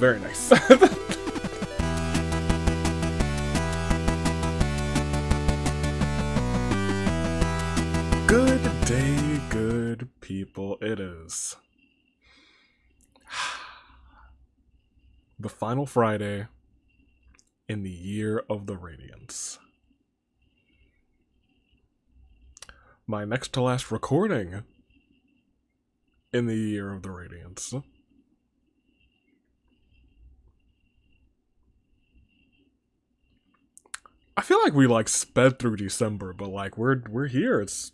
Very nice. good day, good people. It is. The final Friday in the year of the Radiance. My next to last recording in the year of the Radiance. I feel like we like sped through December, but like we're we're here. It's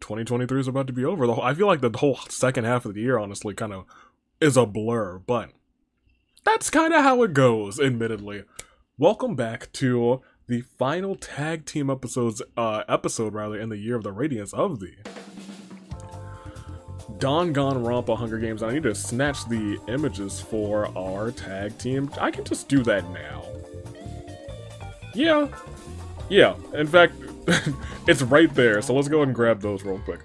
2023 is about to be over. The whole, I feel like the whole second half of the year, honestly, kind of is a blur. But that's kind of how it goes. Admittedly, welcome back to the final tag team episodes uh, episode rather in the year of the Radiance of the Danganronpa Hunger Games. I need to snatch the images for our tag team. I can just do that now. Yeah. Yeah. In fact, it's right there. So let's go ahead and grab those real quick.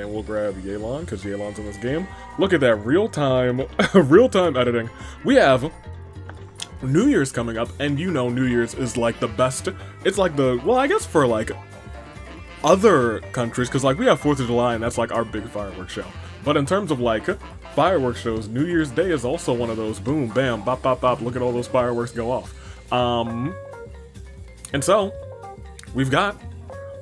And we'll grab Yelan because Yelan's in this game. Look at that real time, real time editing. We have New Year's coming up, and you know New Year's is like the best. It's like the well, I guess for like other countries, because like we have Fourth of July, and that's like our big fireworks show. But in terms of like fireworks shows, New Year's Day is also one of those. Boom, bam, bop, bop, bop. Look at all those fireworks go off. Um, and so we've got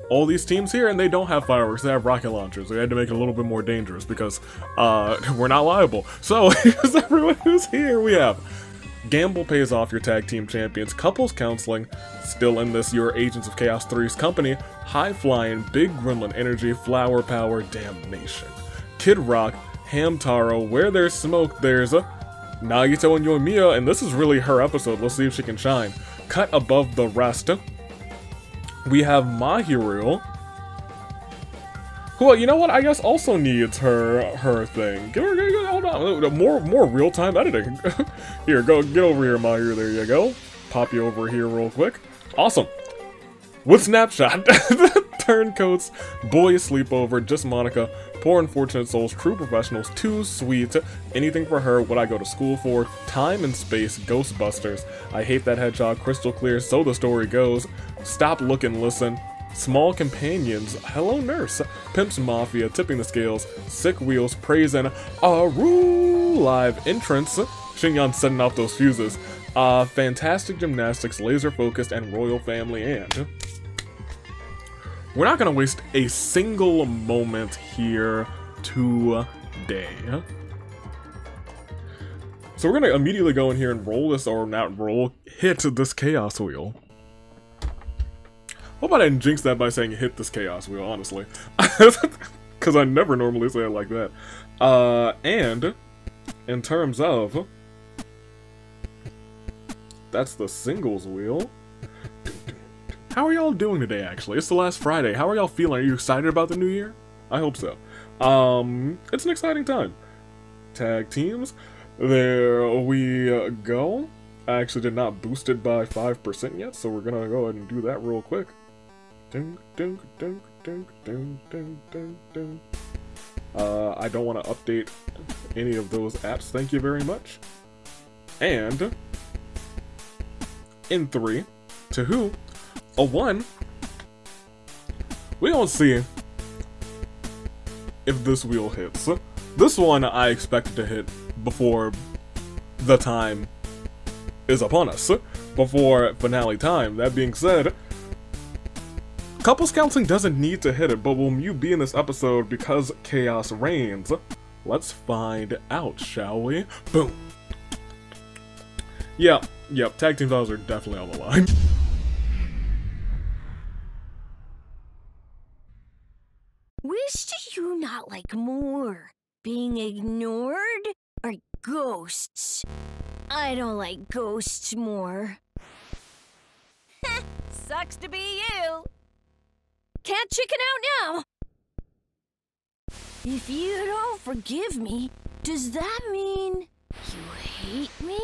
all these teams here, and they don't have fireworks. They have rocket launchers. We had to make it a little bit more dangerous because uh, we're not liable. So everyone who's here. We have Gamble pays off your tag team champions, couples counseling, still in this your Agents of Chaos 3's company, high flying, big gremlin energy, flower power, damnation. Kid Rock, Hamtaro, Where There's Smoke, there's a Nagito and Yoimiya, and this is really her episode. Let's see if she can shine. Cut above the rest. We have Mahiru. Who, you know what? I guess also needs her her thing. Give her, give her hold on, more more real time editing. here, go get over here, Mahiru. There you go. Pop you over here real quick. Awesome. With snapshot, turncoats, boy sleepover, just Monica, Poor Unfortunate Souls, True Professionals, Too Sweet, Anything for Her, What I Go to School For, Time and Space, Ghostbusters, I Hate That Hedgehog, Crystal Clear, So the Story Goes, Stop Look and Listen, Small Companions, Hello Nurse, Pimps Mafia, Tipping the Scales, Sick Wheels, Praise and Aru Live Entrance, Xinyan setting off those fuses, uh, Fantastic Gymnastics, Laser Focused, and Royal Family, and we're not gonna waste a single moment here today. So we're gonna immediately go in here and roll this, or not roll, hit this chaos wheel. Hope I didn't jinx that by saying hit this chaos wheel, honestly. Because I never normally say it like that. Uh, and, in terms of, that's the singles wheel. How are y'all doing today, actually? It's the last Friday. How are y'all feeling? Are you excited about the new year? I hope so. Um, it's an exciting time. Tag teams. There we go. I actually did not boost it by 5% yet, so we're gonna go ahead and do that real quick. Dun, dun, dun, dun, dun, dun, dun, dun. Uh, I don't want to update any of those apps, thank you very much. And, in three, to who, a one, we don't see if this wheel hits. This one I expected to hit before the time is upon us, before finale time. That being said, Couples Counseling doesn't need to hit it, but will Mew be in this episode because chaos reigns? Let's find out, shall we? Boom. Yep, yep, tag team titles are definitely on the line. Not like more? Being ignored or ghosts? I don't like ghosts more. Sucks to be you. Can't chicken out now! If you don't forgive me, does that mean you hate me?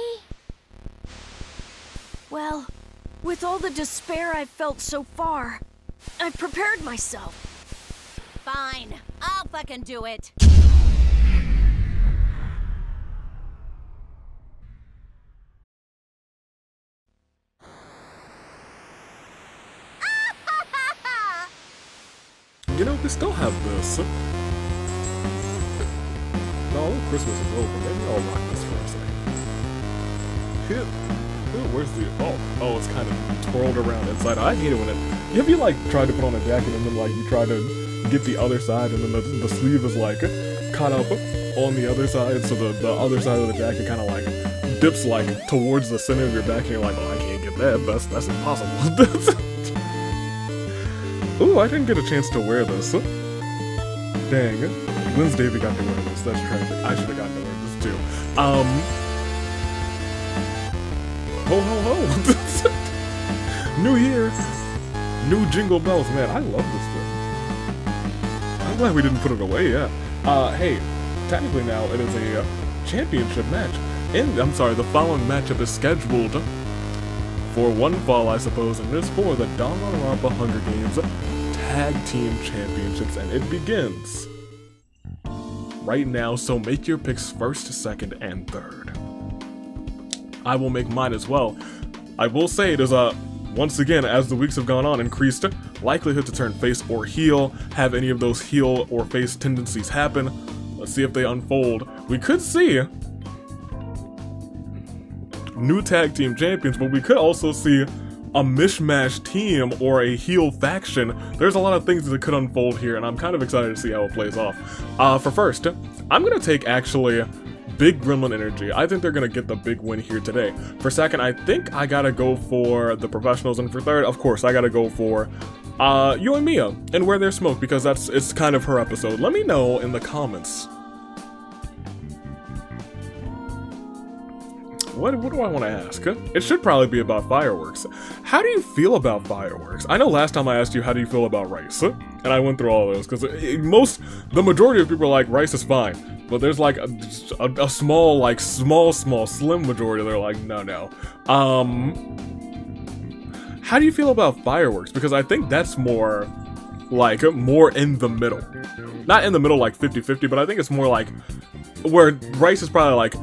Well, with all the despair I've felt so far, I've prepared myself. Fine. I'll fucking do it. You know, we still have this. No, Christmas is over. Maybe I'll rock this for a second. Ooh, where's the... Oh, oh, it's kind of twirled around inside. I hate it when it... Have you, like, tried to put on a jacket and then, like, you try to get the other side and then the, the sleeve is, like, caught up on the other side, so the, the other side of the jacket kind of, like, dips, like, towards the center of your back and you're like, oh, I can't get that. That's, that's impossible. Ooh, I didn't get a chance to wear this. Dang. When's Davey got to wear this? That's tragic. I should have gotten to wear this too. Um. Ho ho ho! new year! New jingle bells. Man, I love this. Glad we didn't put it away yet. Uh, hey, technically now it is a uh, championship match. And, I'm sorry, the following matchup is scheduled for one fall, I suppose, and it is for the Danganronpa Hunger Games Tag Team Championships, and it begins right now, so make your picks first, second, and third. I will make mine as well. I will say there's a, once again, as the weeks have gone on, increased likelihood to turn face or heel, have any of those heel or face tendencies happen. Let's see if they unfold. We could see new tag team champions, but we could also see a mishmash team or a heel faction. There's a lot of things that could unfold here, and I'm kind of excited to see how it plays off. Uh, for first, I'm gonna take actually big Gremlin energy. I think they're gonna get the big win here today. For second, I think I gotta go for the professionals, and for third, of course, I gotta go for uh, Yoimiya and Where There's Smoke because that's it's kind of her episode. Let me know in the comments What, what do I want to ask? It should probably be about fireworks. How do you feel about fireworks? I know last time I asked you how do you feel about rice, and I went through all those because most, the majority of people are like rice is fine, but there's like a, a, a small, like small, small, slim majority they're like no, no. Um, how do you feel about fireworks? Because I think that's more like more in the middle. Not in the middle like 50-50, but I think it's more like where rice is probably like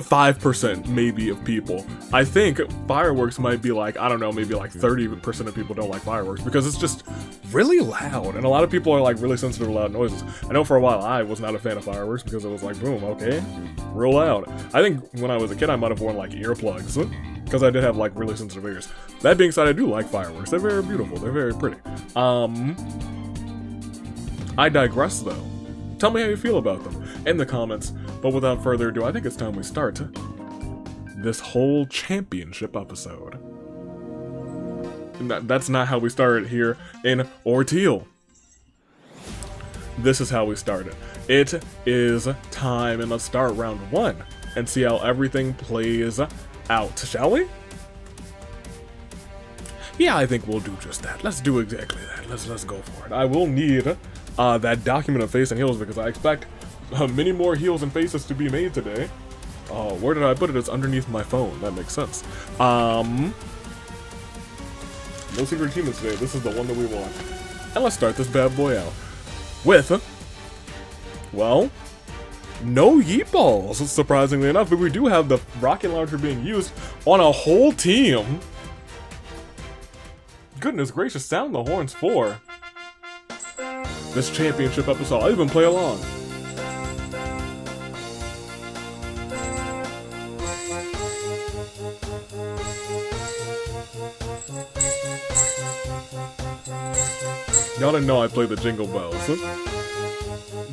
5% maybe of people. I think fireworks might be like, I don't know, maybe like 30% of people don't like fireworks because it's just really loud. And a lot of people are like really sensitive to loud noises. I know for a while I was not a fan of fireworks because it was like, boom, okay, real loud. I think when I was a kid I might have worn like earplugs because I did have like really sensitive ears. That being said, I do like fireworks. They're very beautiful. They're very pretty. Um, I digress though. Tell me how you feel about them in the comments. But without further ado, I think it's time we start this whole championship episode. that's not how we started here in Ordeal. This is how we started. It is time, and let's start round one and see how everything plays out, shall we? Yeah, I think we'll do just that. Let's do exactly that. Let's let's go for it. I will need uh, that document of face and heels because I expect uh, many more heels and faces to be made today. Oh, where did I put it? It's underneath my phone. That makes sense. Um, no secret achievements today. This is the one that we want. And let's start this bad boy out with, well, no yeet balls, surprisingly enough, but we do have the rocket launcher being used on a whole team. Goodness gracious, sound the horns for this championship episode. I'll even play along. Y'all didn't know I play the Jingle Bells.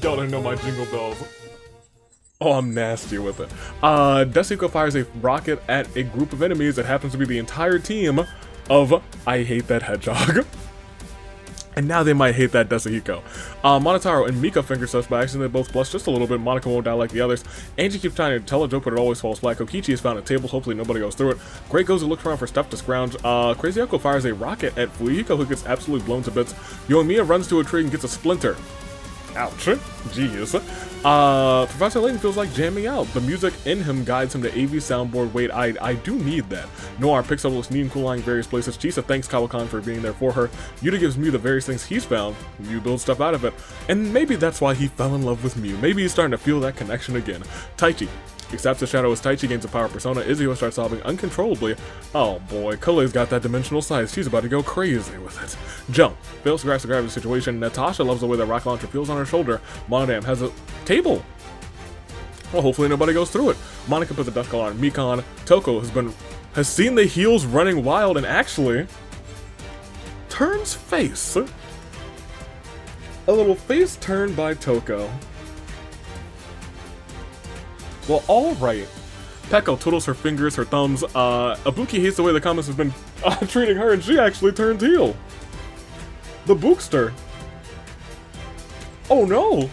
Y'all didn't know my Jingle Bells. Oh, I'm nasty with it. Uh, Destihiko fires a rocket at a group of enemies that happens to be the entire team of I Hate That Hedgehog. And now they might hate that Destihiko. Uh, Monotaro and Mika finger stuff by accident. They both blush just a little bit. Monica won't die like the others. Angie keeps trying to tell a joke, but it always falls flat. Kokichi is found at tables. Hopefully nobody goes through it. Great goes and looks around for stuff to scrounge. Uh, Crazy Echo fires a rocket at Fuyuhiko, who gets absolutely blown to bits. Yoimiya runs to a tree and gets a splinter. Ouch. Jeez. Uh, Professor Layton feels like jamming out. The music in him guides him to AV soundboard. Wait, I I do need that. Noir picks up what's cool in various places. Chisa thanks Kawakan for being there for her. Yuta gives Mew the various things he's found. Mew builds stuff out of it. And maybe that's why he fell in love with Mew. Maybe he's starting to feel that connection again. Taichi Accepts the shadow as Taichi gains a power persona, Izio starts sobbing uncontrollably. Oh boy, Kulei's got that dimensional size, she's about to go crazy with it. Jump fails to grasp the gravity situation, Natasha loves the way the rocket launcher feels on her shoulder. Monodam has a table. Well, hopefully nobody goes through it. Monica puts a death call on Mikan. Toko has been has seen the heels running wild and actually turns face. A little face turn by Toko. Well, alright. Peko twiddles her fingers, her thumbs. Uh, Ibuki hates the way the comments have been uh, treating her, and she actually turns heel. The Bookster. Oh no!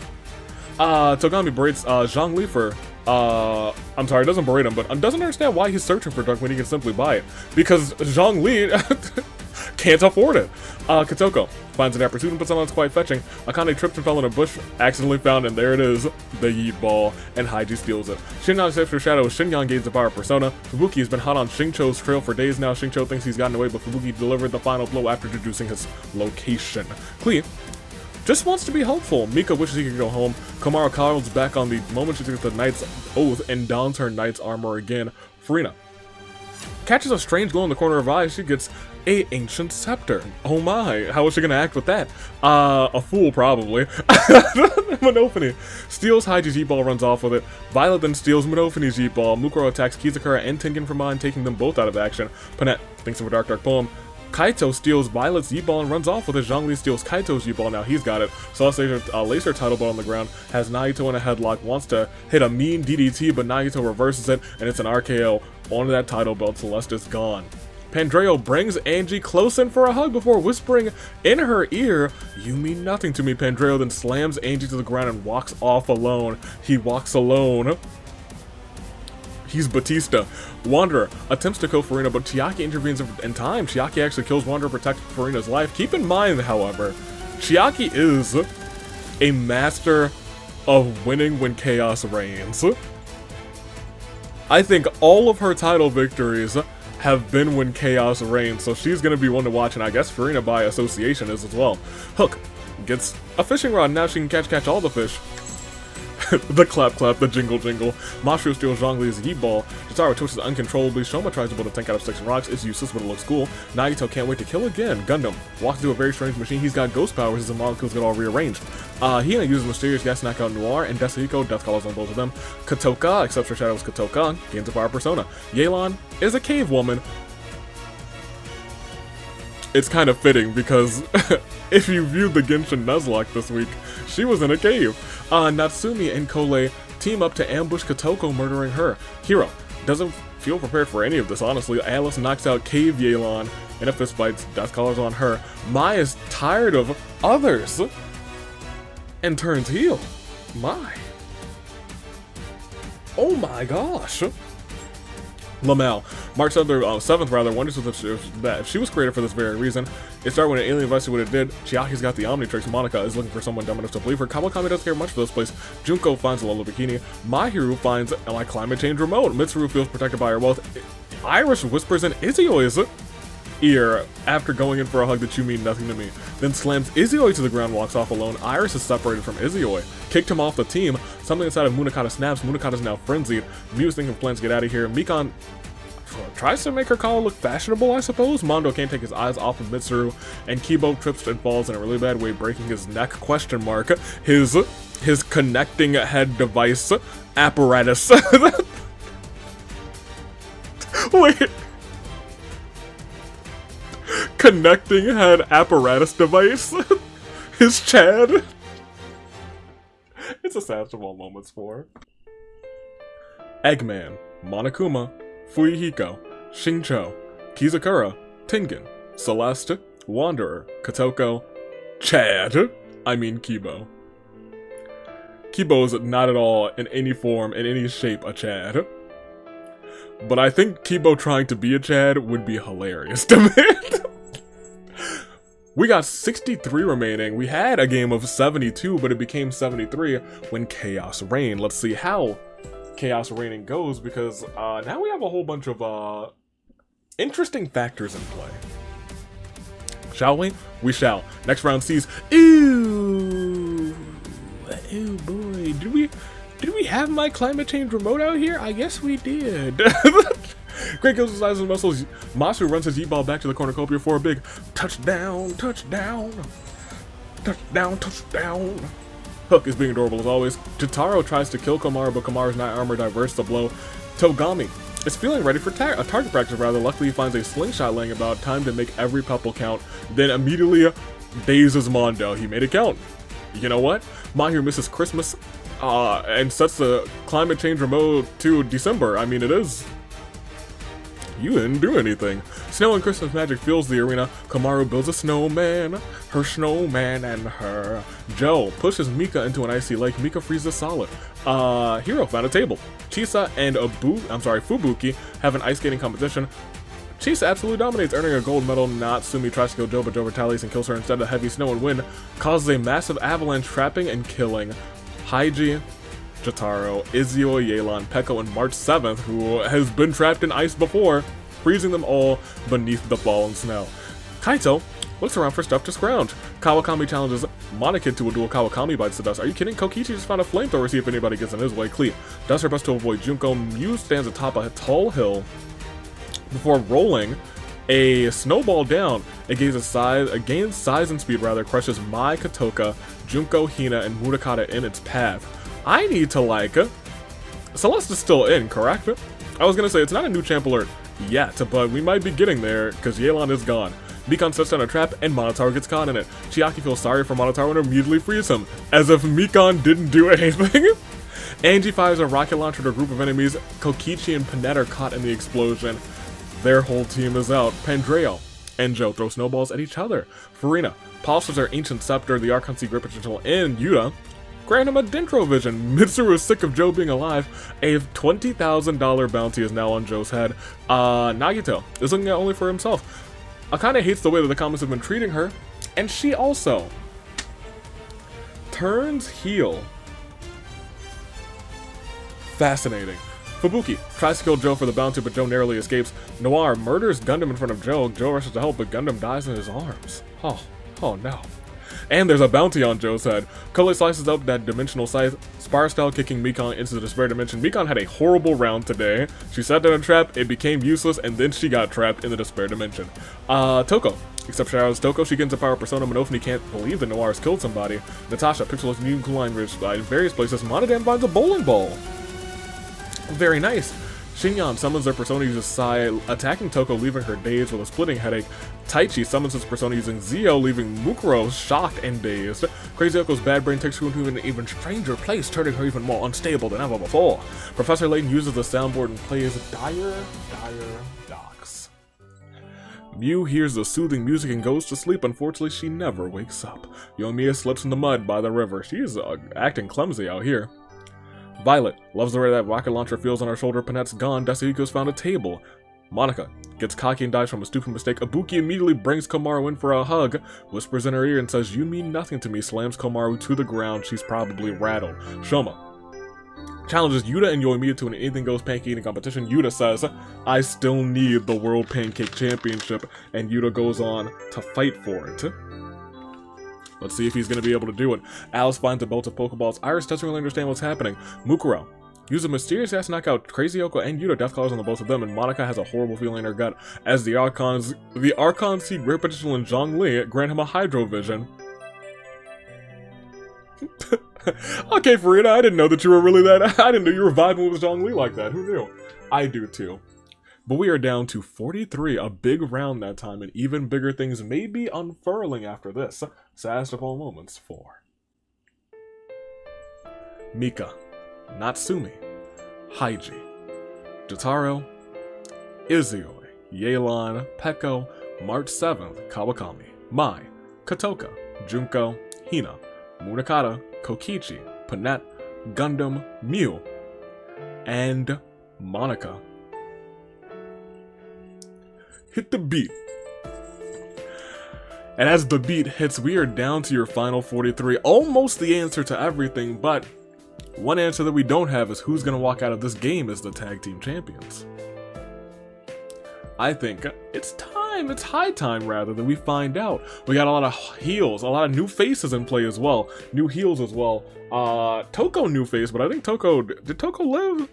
Uh, Togami berates uh, Zhongli for, uh, I'm sorry, doesn't berate him, but doesn't understand why he's searching for drug when he can simply buy it. Because Zhongli can't afford it. Uh, Kotoko finds an puts on it's quite fetching. Akane tripped and fell in a bush, accidentally found, and there it is, the Yeet Ball, and Haiji steals it. Xinyan accepts her shadow Xinyan gains the power persona. Fubuki has been hot on Xingqiu's trail for days now. Xingqiu thinks he's gotten away, but Fubuki delivered the final blow after deducing his location. Klee just wants to be helpful. Mika wishes he could go home. Komaru calls back on the moment she takes the knight's oath and dons her knight's armor again. Furina catches a strange glow in the corner of her eye. She gets a ancient scepter. Oh my, how is she gonna act with that? Uh, a fool probably. Monophanie steals Haiji's G-Ball, runs off with it. Violet then steals Monophanie's G-Ball. Mukuro attacks Kizakura and Tengan from behind, taking them both out of action. Panette thinks of a Dark Dark Poem. Kaito steals Violet's Z-Ball and runs off with it. Zhongli steals Kaito's Z-Ball, now he's got it. Celeste uh, laser title ball on the ground, has Nagito in a headlock, wants to hit a mean DDT, but Nagito reverses it, and it's an RKO. Onto that title belt, Celeste is gone. Pandreo brings Angie close in for a hug before whispering in her ear, You mean nothing to me, Pandreo then slams Angie to the ground and walks off alone. He walks alone. He's Batista. Wanderer attempts to kill Furina, but Chiaki intervenes in time. Chiaki actually kills Wanderer, protecting Furina's life. Keep in mind, however, Chiaki is a master of winning when chaos reigns. I think all of her title victories have been when Chaos reigns, so she's gonna be one to watch, and I guess Furina by association is as well. Hook gets a fishing rod, now she can catch catch all the fish. the clap clap, the jingle jingle. Mashu steals Zhongli's Yeet Ball. Jotaro twitches uncontrollably. Shoma tries to build a tank out of and rocks. It's useless, but it looks cool. Nagito can't wait to kill again. Gundam walks into a very strange machine. He's got ghost powers as the molecules get all rearranged. Uh, Hina uses mysterious gas knockout Noir and Desahiko, death calls on both of them. Katoka, except for Shadow's Katoka, gains a power persona. Yelan is a cave woman it's kind of fitting because if you viewed the Genshin Nuzlocke this week, she was in a cave. Uh, Natsumi and Kole team up to ambush Kotoko, murdering her. Hiro doesn't feel prepared for any of this, honestly. Alice knocks out Cave Yelan in a fistfight, death calls on her. Mai is tired of others and turns heel. My. Oh my gosh. Lamel. March 7th, uh, 7th rather, wonders if she, that she was created for this very reason. It started when an alien invested what it did. Chiaki's got the Omnitrix. Monica is looking for someone dumb enough to believe her. Kawakami doesn't care much for this place. Junko finds a Lola Bikini. Mahiru finds a like, climate change remote. Mitsuru feels protected by her wealth. Iris whispers in Izio's ear after going in for a hug that you mean nothing to me. Then slams Izayoi to the ground, walks off alone. Iris is separated from Izayoi. Kicked him off the team. Something inside of Munakata snaps. Munakata is now frenzied. Mew's thinking plans get out of here. Mikan tries to make her collar look fashionable, I suppose. Mondo can't take his eyes off of Mitsuru, and Kibo trips and falls in a really bad way, breaking his neck, question mark. His, his connecting head device apparatus. Wait. Connecting head apparatus device? his Chad? It's a sad small moments for. Eggman, Monokuma, Fuyuhiko, Xingqiu, Kizakura, Tengan, Celeste, Wanderer, Kotoko, Chad, I mean Kibo. Kibo is not at all in any form, in any shape, a Chad. But I think Kibo trying to be a Chad would be hilarious to me. We got 63 remaining. We had a game of 72, but it became 73 when Chaos Reigned. Let's see how Chaos Reigning goes, because uh, now we have a whole bunch of uh, interesting factors in play. Shall we? We shall. Next round sees. Ooh, oh boy, did we did we have my climate change remote out here? I guess we did. Great kills size and muscles. Masu runs his E-ball back to the cornucopia for a big touchdown, touchdown, touchdown, touchdown. Hook is being adorable as always. Jotaro tries to kill Komaru, but Komaru's night armor diverts the blow. Togami is feeling ready for ta a target practice rather. Luckily, he finds a slingshot laying about, time to make every pupple count. Then immediately dazes Mondo. He made it count. You know what? Mahiru misses Christmas uh, and sets the climate change remote to December. I mean, it is you didn't do anything. Snow and Christmas magic fills the arena. Komaru builds a snowman, her snowman and her. Joe pushes Mika into an icy lake. Mika freezes solid. Uh, Hero found a table. Chisa and Abu, I'm sorry, Fubuki have an ice skating competition. Chisa absolutely dominates, earning a gold medal. Natsumi tries to kill Joe, but Joe retaliates and kills her instead. of heavy snow and wind causes a massive avalanche, trapping and killing Haiji, Jotaro, Izio, Yelan, Peko, and March 7th, who has been trapped in ice before, freezing them all beneath the fallen snow. Kaito looks around for stuff to scrounge. Kawakami challenges Monokid to a duel Kawakami bites the dust. Are you kidding? Kokichi just found a flamethrower see if anybody gets in his way. Klee does her best to avoid Junko. Mew stands atop a tall hill before rolling a snowball down. It gains, size, it gains size and speed, rather, crushes Mai Katoka, Junko, Hina, and Munakata in its path. I need to like... Uh, Celeste is still in, correct? I was gonna say, it's not a new champ alert yet, but we might be getting there, because Yelan is gone. Mikan sets down a trap, and Minotaur gets caught in it. Chiaki feels sorry for Minotaur and immediately frees him, as if Mikan didn't do anything. Angie fires a rocket launcher at a group of enemies. Kokichi and Panette are caught in the explosion. Their whole team is out. Pandreo and Joe throw snowballs at each other. Furina polishes her ancient scepter, the Archon Sea Grip Potential, and Yuta grant him a Dentro Vision. Mitsuru is sick of Joe being alive. A $20,000 bounty is now on Joe's head. Uh, Nagito is looking at only for himself. Akane hates the way that the comments have been treating her, and she also turns heel. Fascinating. Fubuki tries to kill Joe for the bounty, but Joe narrowly escapes. Noir murders Gundam in front of Joe. Joe rushes to help, but Gundam dies in his arms. Oh, oh no. And there's a bounty on Joe's head. Kole slices up that dimensional scythe, Spire style kicking Mikan into the despair dimension. Mikan had a horrible round today. She sat down a trap, it became useless, and then she got trapped in the despair dimension. Uh, Toko. Except Shadows Toko, she gets a power persona. Monophanie can't believe that Noir has killed somebody. Natasha, Pixel's new Kuline Ridge in various places. Monodam finds a bowling ball. Very nice. Xinyan summons their persona using Sai, attacking Toko, leaving her dazed with a splitting headache. Taichi summons his persona using Zio, leaving Mukuro shocked and dazed. Crazy Yoko's bad brain takes her into an even stranger place, turning her even more unstable than ever before. Professor Layton uses the soundboard and plays Dire, Dire Docks. Mew hears the soothing music and goes to sleep. Unfortunately, she never wakes up. Yoimiya slips in the mud by the river. She's uh, acting clumsy out here. Violet loves the way that rocket launcher feels on her shoulder. Panette's gone. Dasuhiko's found a table. Monika gets cocky and dies from a stupid mistake. Ibuki immediately brings Komaru in for a hug, whispers in her ear and says, You mean nothing to me, slams Komaru to the ground. She's probably rattled. Shoma challenges Yuta and Yoimiya to an anything goes pancake eating competition. Yuta says, I still need the World Pancake Championship, and Yuta goes on to fight for it. Let's see if he's going to be able to do it. Alice finds a belt of Pokeballs. Iris doesn't really understand what's happening. Mukuro Use a mysterious ass knockout Crazy Yoko and Yuta death calls on the both of them, and Monica has a horrible feeling in her gut as the Archons the Archons see Great Potential in Zhongli grant him a Hydro Vision. okay, Furina, I didn't know that you were really that I didn't know you were vibing with Zhongli like that. Who knew? I do too. But we are down to 43, a big round that time, and even bigger things may be unfurling after this. Saddest of all moments for Mika, Natsumi, Haiji, Jotaro, Izui, Yelan, Peko, March 7th, Kawakami, Mai, Katoka, Junko, Hina, Munakata, Kokichi, Panette, Gundam, Mew, and Monica. hit the beat. And as the beat hits, we are down to your final 43. Almost the answer to everything, but one answer that we don't have is who's going to walk out of this game as the tag team champions. I think it's time, it's high time rather, that we find out. We got a lot of heels, a lot of new faces in play as well. New heels as well. Uh, Toko new face, but I think Toko, did Toko live?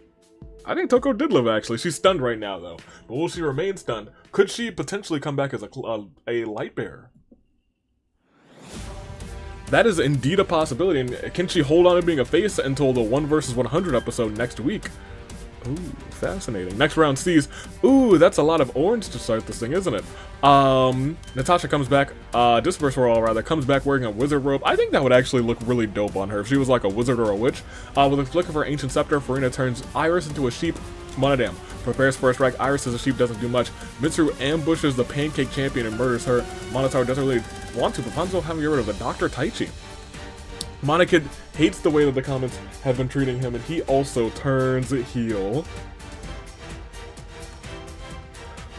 I think Toko did live actually. She's stunned right now though. But will she remain stunned? Could she potentially come back as a, a, a light bearer? That is indeed a possibility, and can she hold on to being a face until the 1 versus 100 episode next week? Ooh, fascinating. Next round sees, ooh, that's a lot of orange to start this thing, isn't it? Um, Natasha comes back, uh, Disperse Royal rather, comes back wearing a wizard robe. I think that would actually look really dope on her if she was like a wizard or a witch. Uh, with a flick of her ancient scepter, Furina turns Iris into a sheep. Monodam prepares for a strike. Iris as a sheep doesn't do much. Mitsuru ambushes the pancake champion and murders her. Minotaur doesn't really want to, but Rapunzel having to get rid of the Dr. Taichi. Monokid hates the way that the comments have been treating him, and he also turns heel.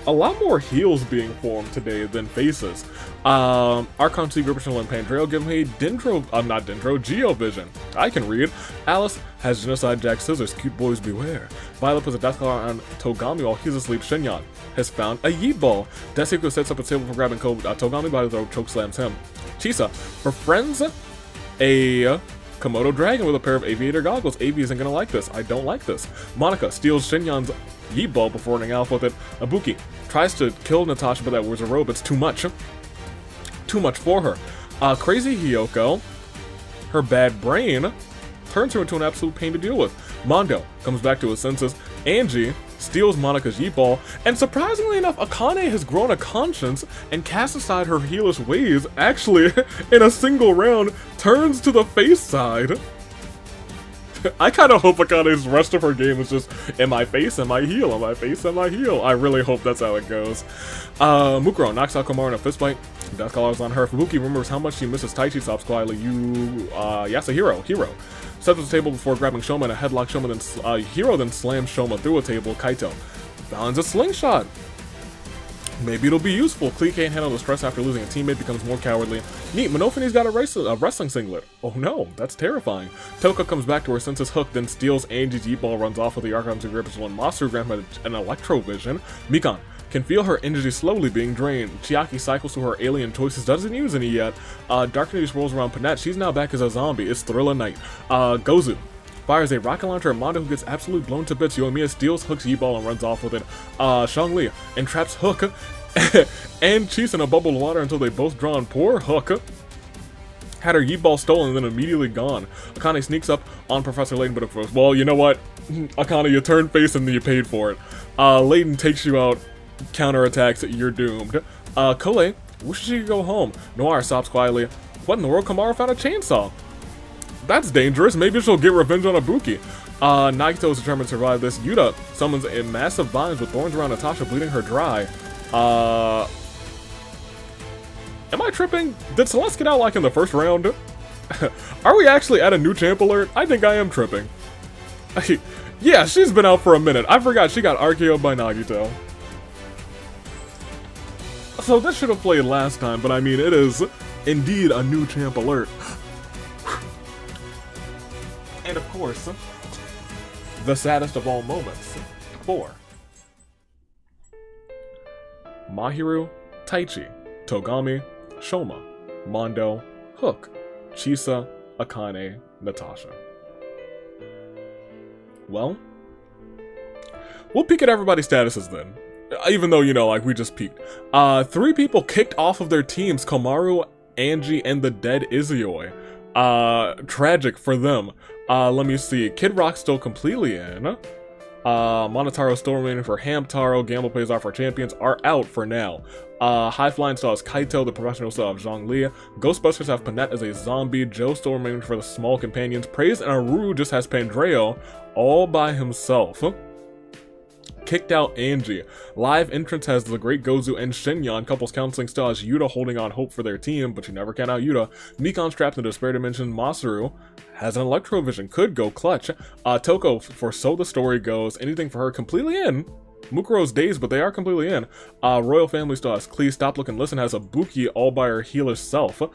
A lot more heels being formed today than faces. Um, Archon C. Grippershell and Pandreo give me Dendro, uh, not Dendro, Geovision. I can read. Alice has Genocide Jack Scissors, cute boys beware. Violet puts a death collar on Togami while he's asleep. Xinyan has found a Yeet Ball. Desuko sets up a table for grabbing Ko uh, Togami by the throat, choke slams him. Chisa, for friends, a Komodo dragon with a pair of aviator goggles. Avi isn't gonna like this. I don't like this. Monica steals Xinyan's Yeet Ball before running off with it. Ibuki tries to kill Natasha, but that was a robe. It's too much. Too much for her. Uh, crazy Hiyoko, her bad brain, turns her into an absolute pain to deal with. Mondo comes back to his senses. Angie steals Monica's Yeet Ball, and surprisingly enough, Akane has grown a conscience and casts aside her heelish ways, actually, in a single round, turns to the face side. I kind of hope Akane's rest of her game is just, am I face, am I heel, am I face, am I heel? I really hope that's how it goes. Uh, Mukuro knocks out Komaru in a fistfight. Death Collar's on her. Fubuki remembers how much she misses Taichi stops quietly. You, uh, Yasuhiro, hero. Steps to the table before grabbing Shoma in a headlock. Shoma then, uh, Hero then slams Shoma through a table. Kaito finds a slingshot. Maybe it'll be useful. Klee can't handle the stress after losing a teammate, becomes more cowardly. Neat, Monophanie's got a, race, a wrestling singlet. Oh no, that's terrifying. Toko comes back to her senses hooked, then steals Angie's Yeet Ball, runs off with the Archon to grip one monster grant an Electrovision. Mikan can feel her energy slowly being drained. Chiaki cycles through her alien choices, doesn't use any yet. Uh, Darkness rolls around Panette, she's now back as a zombie. It's Thriller Night. Uh, Gozu fires a rocket launcher at Mondo who gets absolutely blown to bits. Yoimiya steals Hook's E-ball and runs off with it. Uh, Zhongli entraps Hook and Chisa in a bubble of water until they both drawn. Poor Hook had her Yeet Ball stolen and then immediately gone. Akane sneaks up on Professor Layton, but of course, well, you know what? Akane, you turned face and then you paid for it. Uh, takes you out, counterattacks, you're doomed. Uh, Kole wishes she could go home. Noir stops quietly. What in the world? Komaru found a chainsaw. That's dangerous. Maybe she'll get revenge on Ibuki. Uh, Nagito is determined to survive this. Yuta summons a massive vines with thorns around Natasha, bleeding her dry. Uh, am I tripping? Did Celeste get out like in the first round? Are we actually at a new champ alert? I think I am tripping. yeah, she's been out for a minute. I forgot she got RKO'd by Nagito. So this should have played last time, but I mean, it is indeed a new champ alert. And of course, the saddest of all moments. Four. Mahiru, Taichi, Togami, Shoma, Mondo, Hook, Chisa, Akane, Natasha. Well, we'll peek at everybody's statuses then. Even though, you know, like, we just peeked. Uh, three people kicked off of their teams, Komaru, Angie, and the dead Izayoi. Uh, tragic for them. Uh, let me see. Kid Rock still completely in. Uh, Monotaro still remaining for Hamtaro, Gamble Plays Off for Champions are out for now. Uh, High Flying stars Kaito, the professional star of Zhongli. Ghostbusters have Panette as a zombie, Joe still remaining for the small companions. Praise and Aru just has Pandreo all by himself. Kicked out Angie. Live entrance has the Great Gozu and Xinyan. Couples counseling stars Yuta holding on hope for their team, but you never count out Yuta. Mikan trapped in Despair Dimension. Masaru has an Electrovision. Could go clutch. Uh, Toko, for so the story goes, anything for her completely in. Mukuro's dazed, but they are completely in. Uh, Royal Family still has Klee, Stop, Look, and Listen has Ibuki all by her healer self. Uh,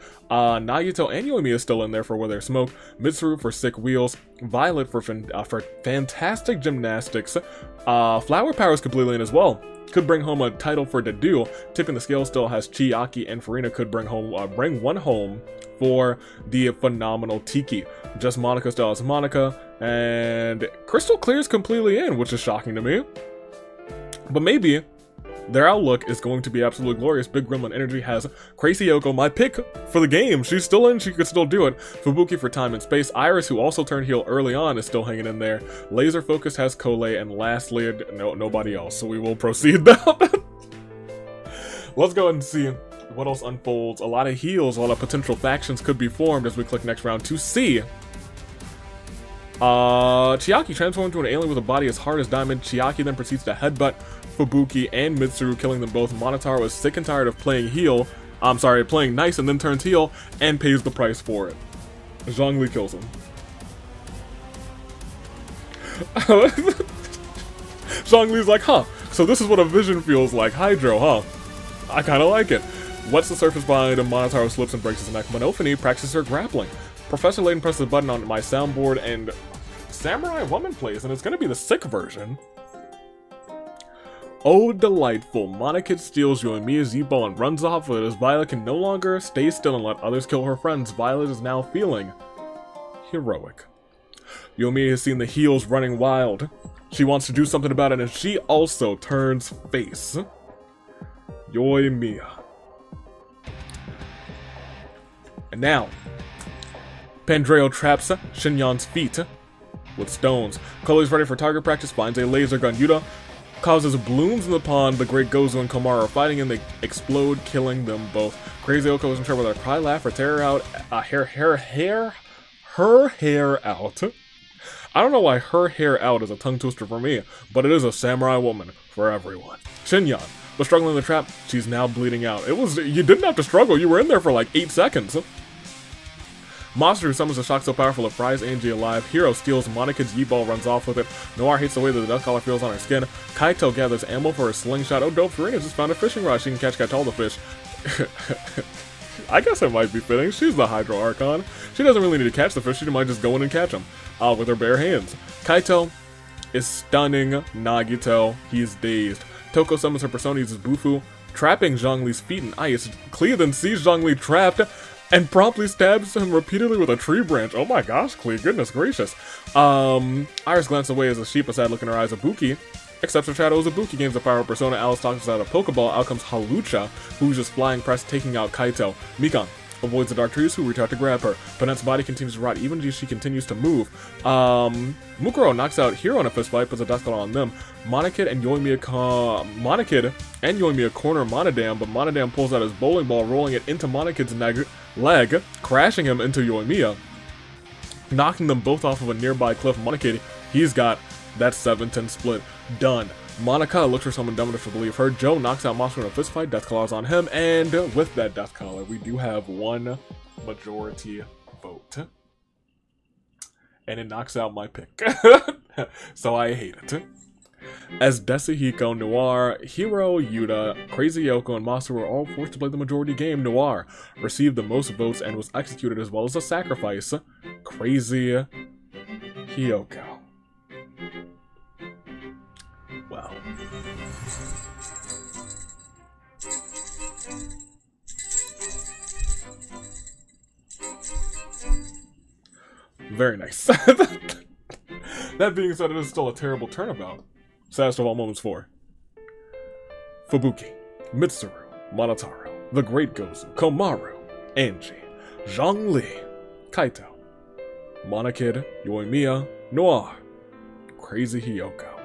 Nagito and is still in there for Where There's Smoke. Mitsuru for Sick Wheels. Violet for, fan uh, for Fantastic Gymnastics. Uh, Flower Power is completely in as well. Could bring home a title for Dedue. Tipping the scale still has Chiaki and Farina could bring home uh, bring one home for the phenomenal Tiki. Just Monica still has Monica, and Crystal Clear is completely in, which is shocking to me. But maybe their outlook is going to be absolutely glorious. Big Gremlin Energy has Crazy Yoko, my pick for the game. She's still in, she could still do it. Fubuki for Time and Space. Iris, who also turned heel early on, is still hanging in there. Laser Focus has Kole, and lastly, no, nobody else. So we will proceed. Let's go and see what else unfolds. A lot of heels, a lot of potential factions could be formed as we click next round to see uh, Chiaki transformed into an alien with a body as hard as diamond. Chiaki then proceeds to headbutt Fubuki and Mitsuru, killing them both. Monotaro is sick and tired of playing heel. I'm sorry, playing nice and then turns heel and pays the price for it. Zhongli kills him. Zhongli's like, huh, so this is what a vision feels like. Hydro, huh? I kinda like it. What's the surface behind him? Monotaro slips and breaks his neck. Monophanie practices her grappling. Professor Layton presses a button on my soundboard and Samurai Woman plays, and it's gonna be the sick version. Oh, delightful. Monokid steals Yoimiya's Z-Ball and runs off with it as Violet can no longer stay still and let others kill her friends. Violet is now feeling heroic. Yoimiya has seen the heels running wild. She wants to do something about it, and she also turns face. Yoimiya. And now, Pandreo traps Xinyan's feet with stones. is ready for target practice, finds a laser gun. Yuta causes blooms in the pond. The Great Gozu and Komaru are fighting and they explode, killing them both. Crazy Yoko is in trouble with a cry laugh or tear out uh, hair, hair, hair, her hair out. I don't know why her hair out is a tongue twister for me, but it is a samurai woman for everyone. Xinyan was struggling in the trap. She's now bleeding out. It was you didn't have to struggle. You were in there for like eight seconds. Monster who summons a shock so powerful it fries Angie alive. Hero steals Monica's Yi-Ball, runs off with it. Noir hates the way that the dust collar feels on her skin. Kaito gathers ammo for a slingshot. Oh, dope, Furina just found a fishing rod. She can catch catch all the fish. I guess it might be fitting. She's the Hydro Archon. She doesn't really need to catch the fish. She might just go in and catch them uh, with her bare hands. Kaito is stunning Nagito. He's dazed. Toko summons her persona uses Bufu, trapping Zhongli's feet in ice. Then sees Zhongli trapped and promptly stabs him repeatedly with a tree branch. Oh my gosh, Klee, goodness gracious. Um, Iris glances away as a sheep, a sad look in her eyes. Ibuki accepts her shadow Ibuki gains the power of Persona. Alice talks out a Pokeball. Out comes Hawlucha, who's just flying press, taking out Kaito. Mikan avoids the dark trees who reach out to grab her. Panette's body continues to rot even as she continues to move. Um, Mukuro knocks out Hero in a fistfight, puts a dust on them. Monokid and Yoimiya Monokid and Yoimiya corner Monodam, but Monodam pulls out his bowling ball, rolling it into Monokid's leg, crashing him into Yoimiya, knocking them both off of a nearby cliff. Monokid, he's got that 7-10 split done. Monica looks for someone dumb enough to believe her. Joe knocks out Monster in a fistfight. Death Collar is on him. And with that Death Collar, we do have one majority vote. And it knocks out my pick. so I hate it. As Desahiko, Noir, Hiro, Yuta, Crazy Yoko, and Master were all forced to play the majority game, Noir received the most votes and was executed as well as a sacrifice. Crazy Hiyoko. Wow. Very nice. that being said, it is still a terrible turnabout. Saddest of all moments for Fubuki, Mitsuru, Monotaro, The Great Gozu, Komaru, Angie, Zhongli, Kaito, Monokid, Yoimiya, Noir, Crazy Hiyoko.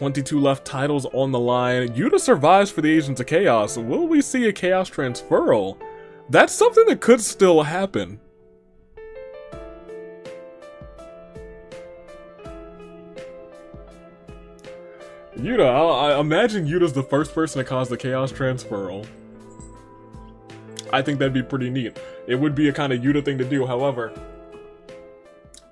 22 left titles on the line. Yuta survives for the Agents of Chaos. Will we see a Chaos transferal? That's something that could still happen. Yuta, I, I imagine Yuta's the first person to cause the Chaos transferal. I think that'd be pretty neat. It would be a kind of Yuta thing to do, however,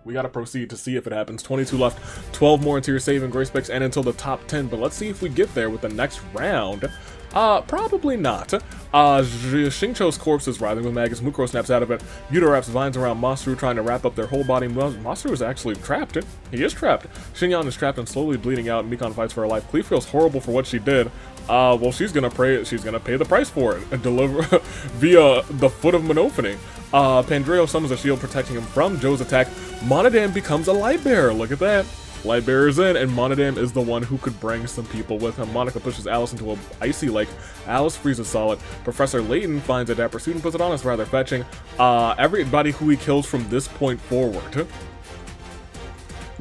We gotta proceed to see if it happens. 22 left, 12 more into your saving grace picks and until the top 10. But let's see if we get there with the next round. Uh, probably not. Uh, Xingqiu's corpse is writhing with maggots. Mukuro snaps out of it. Yuta wraps vines around Masaru, trying to wrap up their whole body. Masaru is actually trapped. He is trapped. Xinyan is trapped and slowly bleeding out. Mikan fights for her life. Klee feels horrible for what she did. Uh, well, she's gonna pray. She's gonna pay the price for it and deliver via the foot of Monophony. Uh, Pandreo summons a shield protecting him from Joe's attack. Monodam becomes a light bearer. Look at that. Light Bearer's in, and Monodam is the one who could bring some people with him. Monika pushes Alice into an icy lake. Alice freezes solid. Professor Layton finds a dapper suit and puts it on. It's rather fetching. Uh, everybody who he kills from this point forward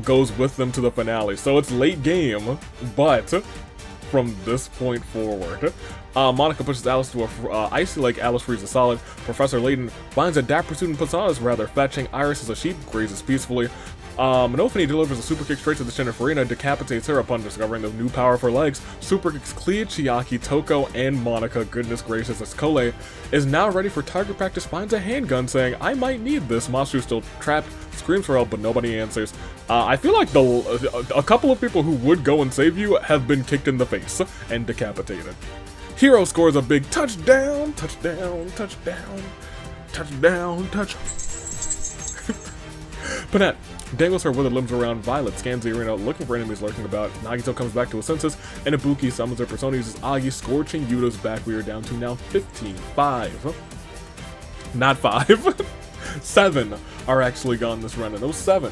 goes with them to the finale. So it's late game, but from this point forward. Uh, Monika pushes Alice to a uh, icy lake. Alice freezes solid. Professor Layton finds a dapper on. It's rather fetching. Iris is a sheep, grazes peacefully. Um, delivers a super kick straight to the chin of Furina, decapitates her upon discovering the new power of her legs. Super kicks Klee, Chiaki, Toko, and Monika. goodness gracious, as is now ready for target practice, finds a handgun saying, I might need this. Masaru's still trapped, screams for help, but nobody answers. Uh, I feel like the a couple of people who would go and save you have been kicked in the face and decapitated. Hiro scores a big touchdown, touchdown, touchdown, touchdown, Touchdown! touch. Panette dangles her withered limbs around. Violet scans the arena looking for enemies lurking about. Nagito comes back to his senses, and Ibuki summons her persona, uses Agi, scorching Yuta's back. We are down to now 15. 5. Not 5. 7 are actually gone this run, and those 7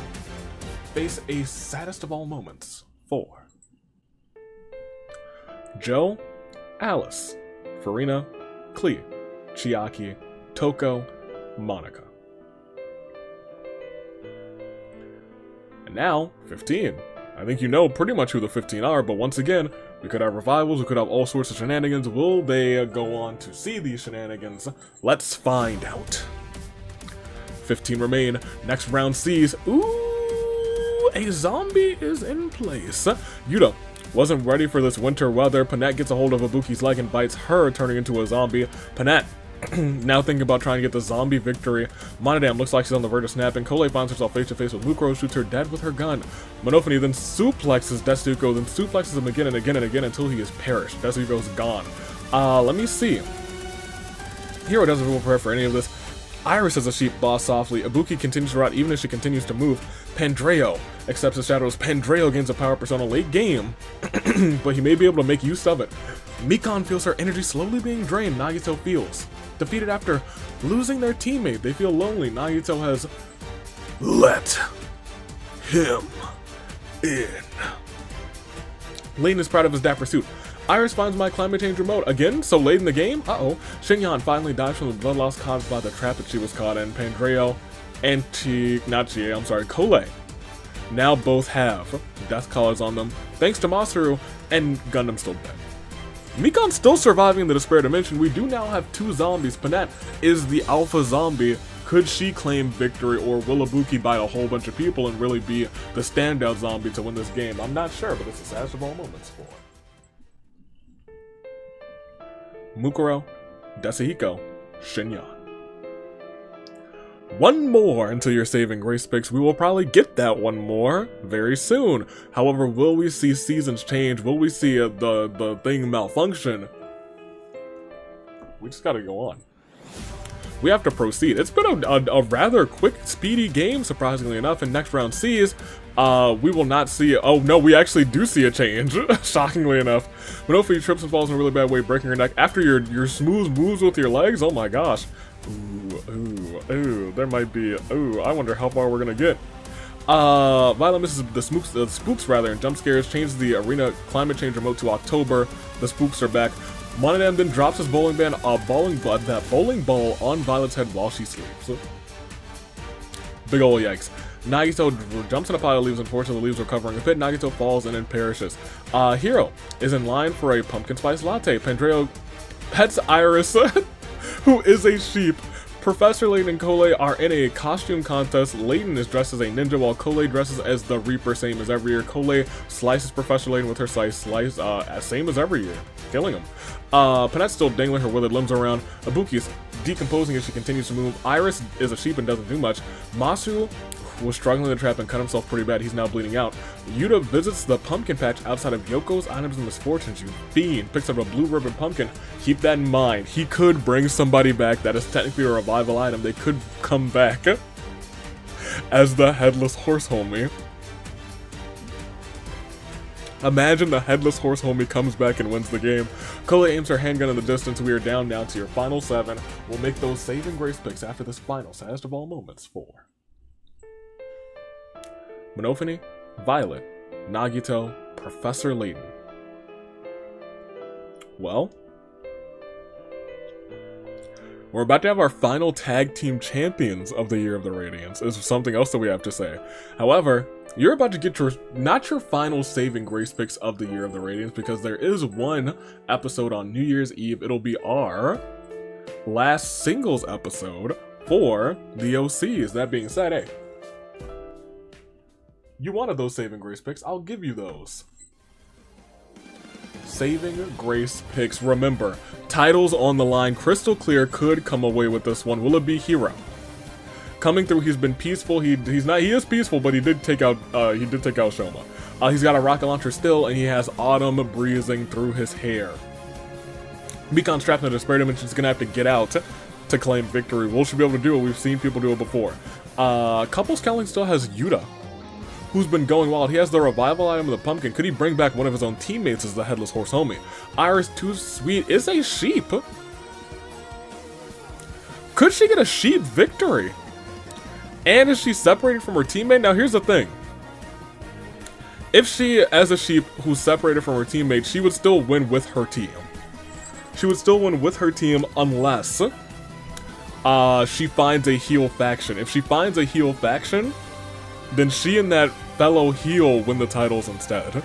face a saddest of all moments. 4. Joe, Alice, Furina, Klee, Chiaki, Toko, Monika. And now, 15. I think you know pretty much who the 15 are, but once again, we could have revivals, we could have all sorts of shenanigans. Will they uh, go on to see these shenanigans? Let's find out. 15 remain. Next round sees, ooh, a zombie is in place. Yuta wasn't ready for this winter weather. Panette gets a hold of Ibuki's leg and bites her, turning into a zombie. Panette now thinking about trying to get the zombie victory. Monodam looks like she's on the verge of snapping. Collei finds herself face to face with Mukuro, shoots her dead with her gun. Monophanie then suplexes Desuko, then suplexes him again and again and again until he is perished. Desuko's gone. Uh, let me see. Hiro doesn't prepare for any of this. Iris as a sheep boss softly. Ibuki continues to rot even as she continues to move. Pandreo accepts the shadows. Pandreo gains a power persona late game, but he may be able to make use of it. Mikan feels her energy slowly being drained. Nagito feels defeated after losing their teammate. They feel lonely. Nagito has let him in. Layton is proud of his dapper suit. Iris finds my climate change remote again, so late in the game? Uh-oh. Xinyan finally dies from the blood loss caused by the trap that she was caught in. Pandreo Chi, not Chie, I'm sorry, Collei. Now both have death collars on them, thanks to Masaru, and Gundam still dead. Mikan's still surviving the Despair Dimension. We do now have two zombies. Panette is the alpha zombie. Could she claim victory, or will Ibuki bite a whole bunch of people and really be the standout zombie to win this game? I'm not sure, but it's the saddest of all moments for Mukuro, Desahiko, Xinyan. One more until you're saving grace picks. We will probably get that one more very soon. However, will we see seasons change? Will we see uh, the, the thing malfunction? We just gotta go on. We have to proceed. It's been a, a, a rather quick, speedy game, surprisingly enough, and next round sees uh, we will not see, oh no, we actually do see a change, shockingly enough. Monophanie trips and falls in a really bad way, breaking her neck. After your, your smooth moves with your legs, oh my gosh. Ooh, ooh, ooh, there might be, ooh, I wonder how far we're gonna get. Uh, Violet misses the spooks, the spooks rather, and jump scares, changes the arena climate change remote to October. The spooks are back. Monodam then drops his bowling band, uh, bowling, uh, that bowling ball on Violet's head while she sleeps. Big ol' yikes. Nagito jumps in a pile of leaves, unfortunately the leaves are covering a pit. Nagito falls and then perishes. Uh, Hiro is in line for a pumpkin spice latte. Pandreo pets Iris who is a sheep. Professor Layton and Collei are in a costume contest. Layton is dressed as a ninja while Collei dresses as the Reaper, same as every year. Collei slices Professor Layton with her slice, slice uh, same as every year, killing him. Uh, Panette's still dangling her withered limbs around. Ibuki is decomposing as she continues to move. Iris is a sheep and doesn't do much. Masu was struggling in the trap and cut himself pretty bad. He's now bleeding out. Yuta visits the pumpkin patch outside of Yoko's Items and Misfortunes. You fiend picks up a blue ribbon pumpkin. Keep that in mind. He could bring somebody back that is technically a revival item. They could come back as the Headless Horse Homie. Imagine the Headless Horse Homie comes back and wins the game. Collei aims her handgun in the distance. We are down now to your final seven. We'll make those saving grace picks after this final saddest of all moments for Monophanie, Violet, Nagito, Professor Layton. Well, we're about to have our final tag team champions of the Year of the Radiance, is something else that we have to say. However, you're about to get your, not your final saving grace picks of the Year of the Radiance, because there is one episode on New Year's Eve. It'll be our last singles episode for the OCs. That being said, hey, you wanted those saving grace picks, I'll give you those. Saving grace picks. Remember, titles on the line. Crystal Clear could come away with this one. Will it be Hiro? Coming through, he's been peaceful. He he's not. He is peaceful, but he did take out. Uh, he did take out Shoma. Uh, he's got a rocket launcher still, and he has autumn breezing through his hair. Beacon strapped in the despair dimension is gonna have to get out to claim victory. Will she be able to do it? We've seen people do it before. Uh, Couples Counseling still has Yuta, who's been going wild. He has the revival item of the pumpkin. Could he bring back one of his own teammates as the headless horse homie? Iris Too Sweet is a sheep. Could she get a sheep victory? And is she separated from her teammate? Now here's the thing. If she, as a sheep who's separated from her teammate, she would still win with her team. She would still win with her team unless uh, she finds a heel faction. If she finds a heel faction, then she and that fellow heel win the titles instead.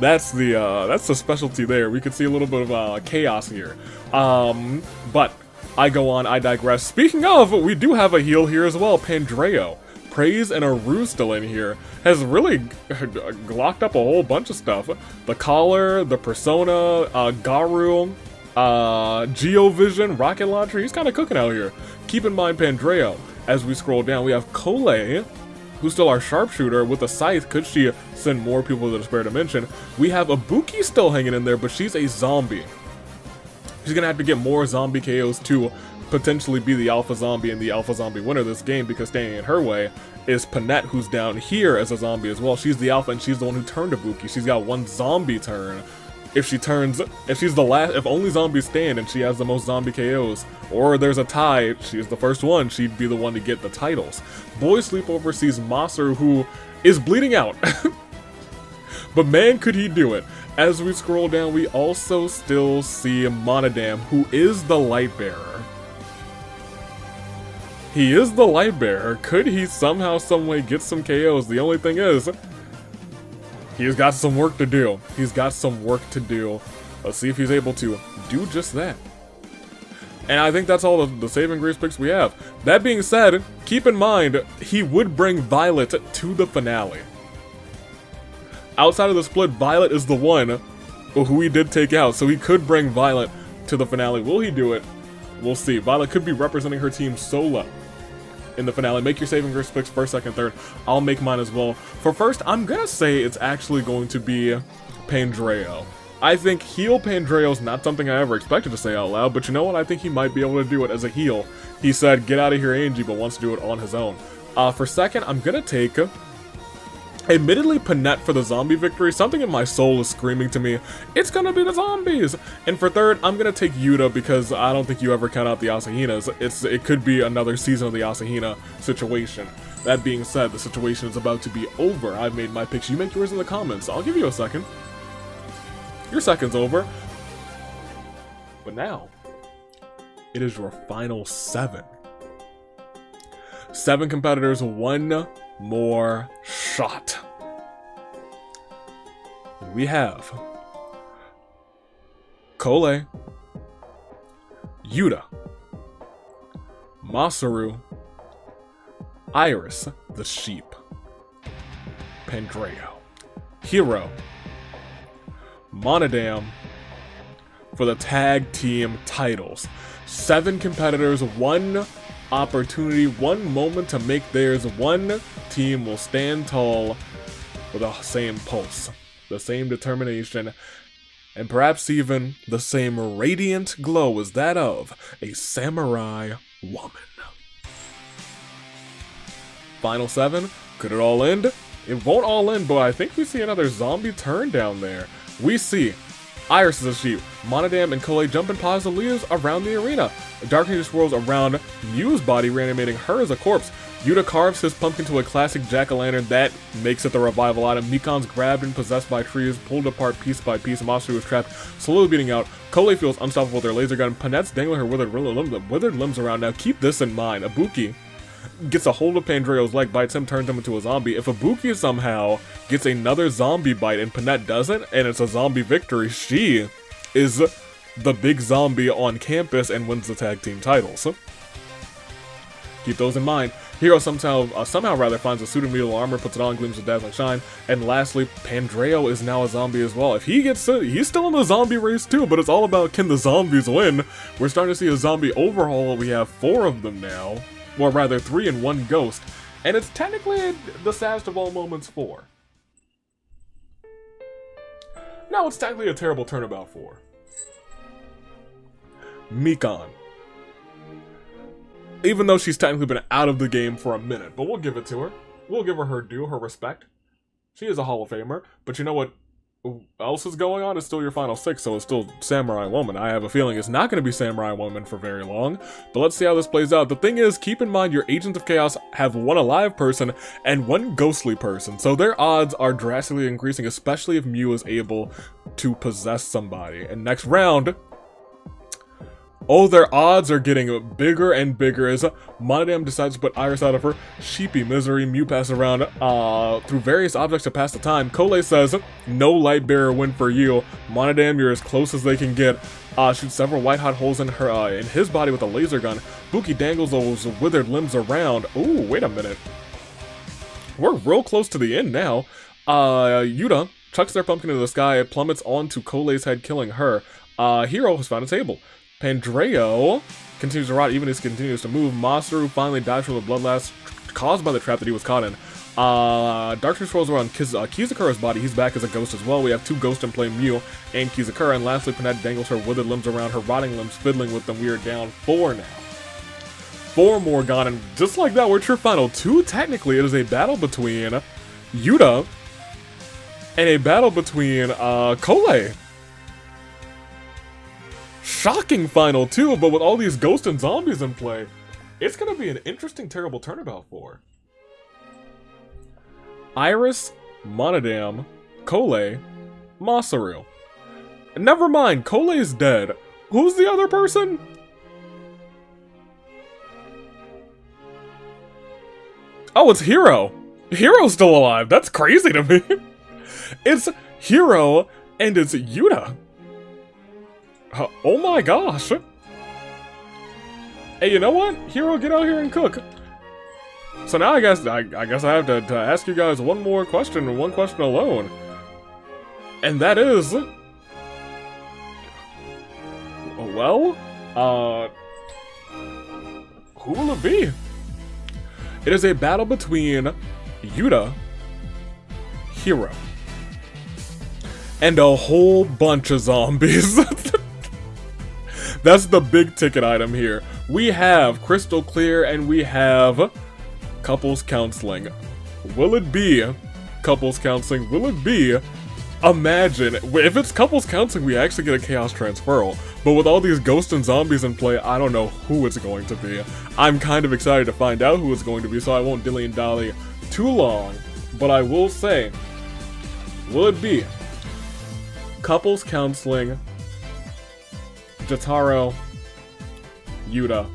That's the uh, that's the specialty there. We could see a little bit of uh, chaos here. Um, but I go on, I digress. Speaking of, we do have a heel here as well, Pandreo. Praise and Aru still in here. Has really glocked up a whole bunch of stuff. The collar, the persona, uh, Garu, uh, Geovision, Rocket Launcher. He's kind of cooking out here. Keep in mind Pandreo. As we scroll down, we have Collei, who's still our sharpshooter with a scythe. Could she send more people to the Despair Dimension? We have Ibuki still hanging in there, but she's a zombie. She's gonna have to get more zombie KOs to potentially be the alpha zombie and the alpha zombie winner this game because standing in her way is Panette who's down here as a zombie as well. She's the alpha and she's the one who turned Ibuki. She's got one zombie turn. If she turns, if she's the last, if only zombies stand and she has the most zombie KOs, or there's a tie, she's the first one, she'd be the one to get the titles. Boy Sleepover sees Masaru who is bleeding out. but man, could he do it. As we scroll down, we also still see Monodam, who is the light bearer. He is the light bearer. Could he somehow, someway get some KOs? The only thing is, he's got some work to do. He's got some work to do. Let's see if he's able to do just that. And I think that's all the, the saving grace picks we have. That being said, keep in mind, he would bring Violet to the finale outside of the split, Violet is the one who he did take out, so he could bring Violet to the finale. Will he do it? We'll see. Violet could be representing her team solo in the finale. Make your saving grace picks first, second, third. I'll make mine as well. For first, I'm gonna say it's actually going to be Pandreo. I think heel Pandreo is not something I ever expected to say out loud, but you know what? I think he might be able to do it as a heel. He said, get out of here, Angie, but wants to do it on his own. Uh, for second, I'm gonna take Admittedly, Panette for the zombie victory, something in my soul is screaming to me, it's gonna be the zombies! And for third, I'm gonna take Yuta because I don't think you ever count out the Asahinas. It's It could be another season of the Asahina situation. That being said, the situation is about to be over. I've made my picks. You make yours in the comments. I'll give you a second. Your second's over. But now, it is your final seven. Seven competitors, one more shot. We have Collei, Yuta, Masaru, Iris the sheep, Pandreo, Hiro, Monodam for the tag team titles. Seven competitors, one opportunity, one moment to make theirs. One team will stand tall with the same pulse, the same determination, and perhaps even the same radiant glow as that of a samurai woman. Final seven, could it all end? It won't all end, but I think we see another zombie turn down there. We see Iris is a sheep, Monodam and Collei jump and pause the leaves around the arena. Darkness swirls around Miu's body, reanimating her as a corpse. Yuta carves his pumpkin to a classic jack-o'-lantern that makes it the revival item. Mikan's grabbed and possessed by trees, pulled apart piece by piece. Masaru is trapped, slowly beating out. Collei feels unstoppable with their laser gun. Panette's dangling her withered, withered limbs around. Now keep this in mind. Ibuki gets a hold of Pandreo's leg, bites him, turns him into a zombie. If Ibuki somehow gets another zombie bite and Panette doesn't, and it's a zombie victory, she is the big zombie on campus and wins the tag team titles. Keep those in mind. Hiro somehow, uh, somehow rather finds a suit of metal armor, puts it on, gleams with dazzling shine, and lastly, Pandreo is now a zombie as well. If he gets to, he's still in the zombie race too, but it's all about can the zombies win. We're starting to see a zombie overhaul. We have four of them now, or rather three and one ghost, and it's technically the saddest of all moments four. No, it's technically a terrible turnabout four. Mikan even though she's technically been out of the game for a minute, but we'll give it to her. We'll give her her due, her respect. She is a Hall of Famer, but you know what else is going on? It's still your final six, so it's still Samurai Woman. I have a feeling it's not going to be Samurai Woman for very long, but let's see how this plays out. The thing is, keep in mind your Agents of Chaos have one alive person and one ghostly person, so their odds are drastically increasing, especially if Miu is able to possess somebody. And next round, Oh, their odds are getting bigger and bigger as Monodam decides to put Iris out of her sheepy misery. Miu passes around uh, through various objects to pass the time. Collei says, no light bearer win for you. Monodam, you're as close as they can get. Uh, shoots several white-hot holes in her uh, in his body with a laser gun. Buki dangles those withered limbs around. Ooh, wait a minute. We're real close to the end now. Uh, Yuta chucks their pumpkin into the sky. Plummets onto Collei's head, killing her. Uh, Hiro has found a table. Pandreo continues to rot even as he continues to move. Masaru finally dies from the bloodlust caused by the trap that he was caught in. Uh, Darkness rolls around Kiz uh, Kizakura's body. He's back as a ghost as well. We have two ghosts in play, Miu and Kizakura. And lastly, Panette dangles her withered limbs around her rotting limbs, fiddling with them. We are down four now. Four more gone, and just like that, we're to final two. Technically, it is a battle between Yuta and a battle between uh, Collei shocking final too, but with all these ghosts and zombies in play, it's gonna be an interesting, terrible turnabout for. Iris, Monodam, Collei, Masaru. Never mind, Collei is dead. Who's the other person? Oh, it's Hiro. Hiro's still alive. That's crazy to me. it's Hiro and it's Yuta. Uh, oh my gosh! Hey, you know what? Hiro, get out here and cook. So now I guess I, I guess I have to, to ask you guys one more question, one question alone. And that is... Well, uh... Who will it be? It is a battle between Yuta, Hiro, and a whole bunch of zombies. That's the big ticket item here. We have Crystal Clear and we have Couples Counseling. Will it be Couples Counseling? Will it be Imagine, if it's couples counseling, we actually get a Chaos Transferal. But with all these ghosts and zombies in play, I don't know who it's going to be. I'm kind of excited to find out who it's going to be, so I won't dilly and dally too long. But I will say, will it be couples counseling Jotaro, Yuta,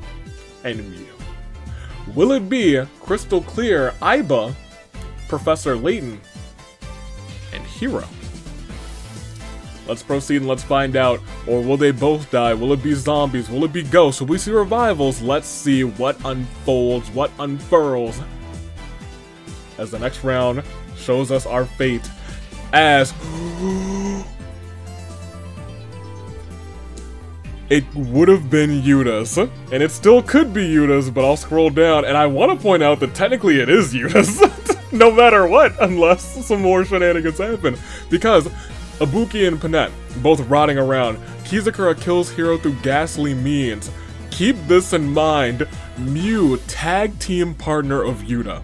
and Miu. Will it be Crystal Clear, Aiba, Professor Layton, and Hiro? Let's proceed and let's find out. Or will they both die? Will it be zombies? Will it be ghosts? Will we see revivals? Let's see what unfolds, what unfurls. As the next round shows us our fate as it would have been Yuta's. And it still could be Yuta's, but I'll scroll down, and I want to point out that technically it is Yuta's. no matter what, unless some more shenanigans happen. Because Ibuki and Panette, both rotting around, Kizakura kills Hiro through ghastly means. Keep this in mind, Miu, tag team partner of Yuta,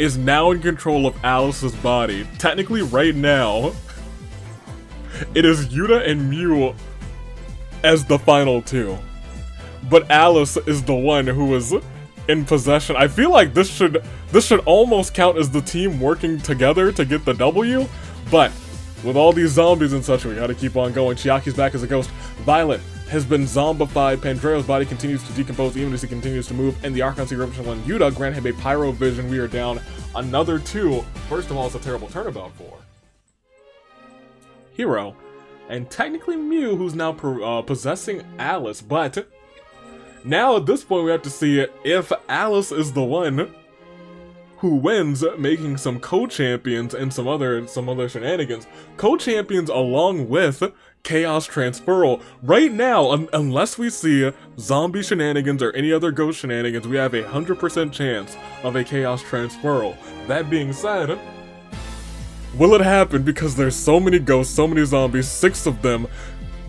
is now in control of Alice's body. Technically, right now, it is Yuta and Miu as the final two. But Alice is the one who is in possession. I feel like this should this should almost count as the team working together to get the W, but with all these zombies and such, we gotta keep on going. Chiaki's back as a ghost. Violet has been zombified. Pandreo's body continues to decompose even as he continues to move. And the Archon Secret One Yuta grant him a Pyro Vision. We are down another two. First of all, it's a terrible turnabout for Hiro. And technically Miu, who's now uh, possessing Alice. But now at this point, we have to see if Alice is the one who wins, making some co-champions and some other some other shenanigans. Co-champions along with Chaos Transferal. Right now, un unless we see zombie shenanigans or any other ghost shenanigans, we have a 100% chance of a Chaos Transferal. That being said, will it happen because there's so many ghosts, so many zombies, six of them,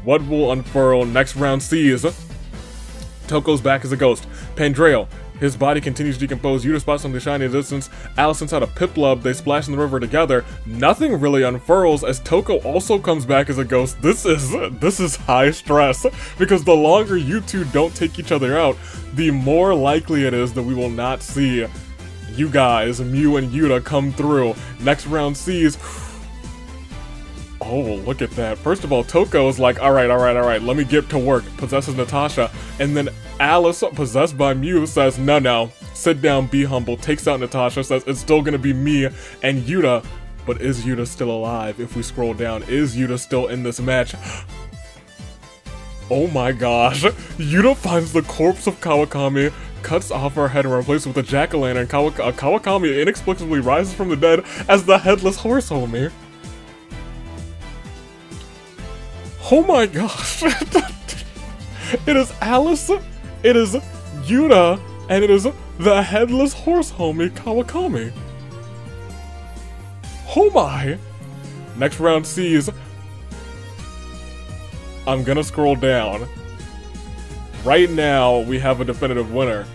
what will unfurl next round sees? Toko's back as a ghost. Pandreo, his body continues to decompose. Yuta spots something shiny in the distance. Alice inside a Piplup. They splash in the river together. Nothing really unfurls as Toko also comes back as a ghost. This is this is high stress because the longer you two don't take each other out, the more likely it is that we will not see you guys, Miu and Yuta, come through. Next round sees. Oh, look at that. First of all, Toko is like, alright, alright, alright, let me get to work. Possesses Natasha. And then Alice, possessed by Miu, says, no, no, sit down, be humble, takes out Natasha, says it's still gonna be me and Yuta. But is Yuta still alive? If we scroll down, is Yuta still in this match? Oh my gosh. Yuta finds the corpse of Kawakami, cuts off her head and replaces it with a jack-o'-lantern. Kawak uh, Kawakami inexplicably rises from the dead as the headless horse homie. Oh my gosh. it is Alice it is Yuta, and it is the headless horse homie Kawakami. Oh my! Next round sees. I'm gonna scroll down. Right now, we have a definitive winner.